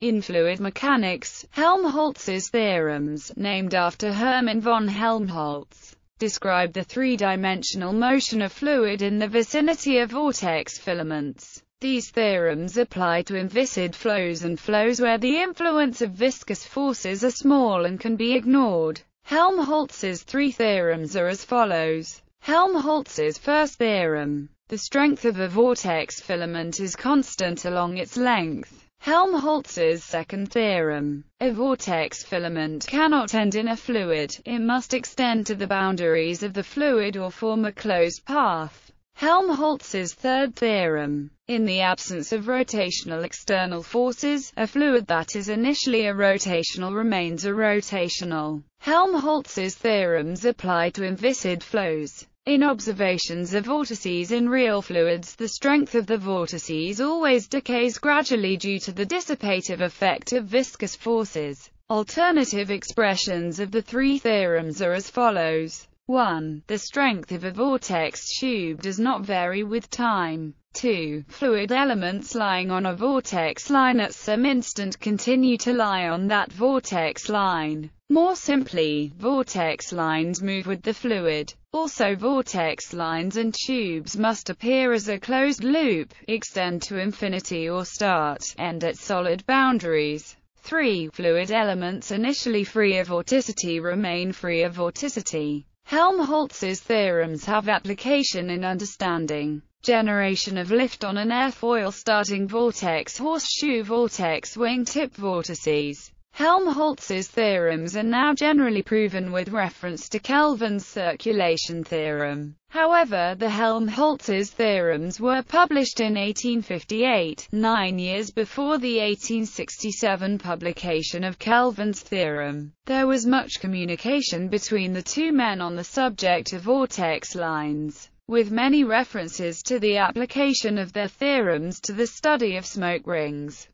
In fluid mechanics, Helmholtz's theorems, named after Hermann von Helmholtz, describe the three-dimensional motion of fluid in the vicinity of vortex filaments. These theorems apply to inviscid flows and flows where the influence of viscous forces are small and can be ignored. Helmholtz's three theorems are as follows. Helmholtz's first theorem. The strength of a vortex filament is constant along its length. Helmholtz's second theorem. A vortex filament cannot end in a fluid, it must extend to the boundaries of the fluid or form a closed path. Helmholtz's third theorem. In the absence of rotational external forces, a fluid that is initially irrotational remains irrotational. Helmholtz's theorems apply to inviscid flows. In observations of vortices in real fluids the strength of the vortices always decays gradually due to the dissipative effect of viscous forces. Alternative expressions of the three theorems are as follows. 1. The strength of a vortex tube does not vary with time. 2. Fluid elements lying on a vortex line at some instant continue to lie on that vortex line. More simply, vortex lines move with the fluid. Also vortex lines and tubes must appear as a closed loop, extend to infinity or start, end at solid boundaries. 3. Fluid elements initially free of vorticity remain free of vorticity. Helmholtz's theorems have application in understanding generation of lift on an airfoil starting vortex horseshoe vortex wingtip vortices. Helmholtz's theorems are now generally proven with reference to Kelvin's circulation theorem. However, the Helmholtz's theorems were published in 1858, nine years before the 1867 publication of Kelvin's theorem. There was much communication between the two men on the subject of vortex lines, with many references to the application of their theorems to the study of smoke rings.